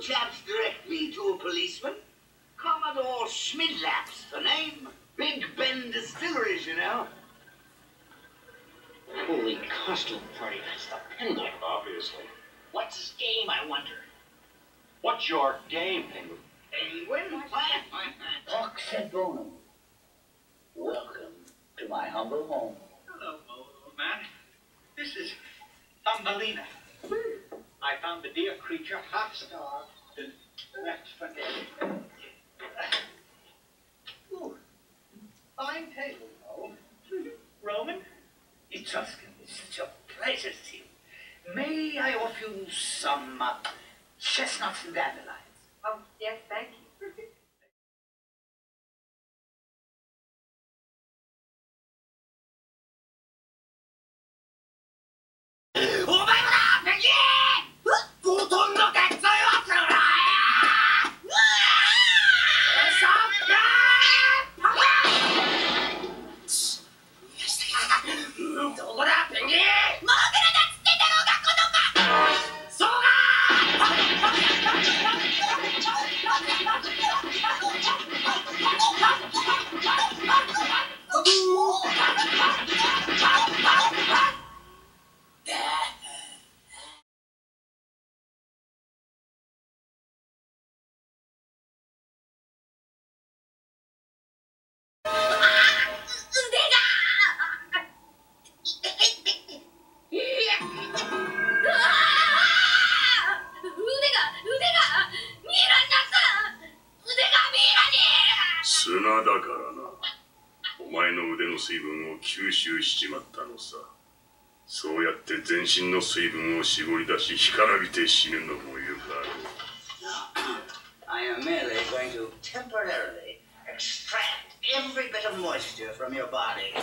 You chaps direct me to a policeman. Commodore Schmidlaps, the name. Big Ben Distilleries, you know. Holy costume party, that's the penguin. Obviously. What's his game, I wonder? What's your game, Penguin? Penguin? Talk said Bonham. Welcome to my humble home. Hello, old man. This is Thumbelina. I found the dear creature half starved fine table, though. Roman, Etruscan, it's such a pleasure to you. May I offer you some uh, chestnuts and dandelions? Oh, yes, thank you. 砂だからな。お前の腕の水分を吸収しちまったのさそうやって全身の水分を絞り出し干からびて死ぬのもよくある I am merely going to temporarily extract every bit of moisture from your body.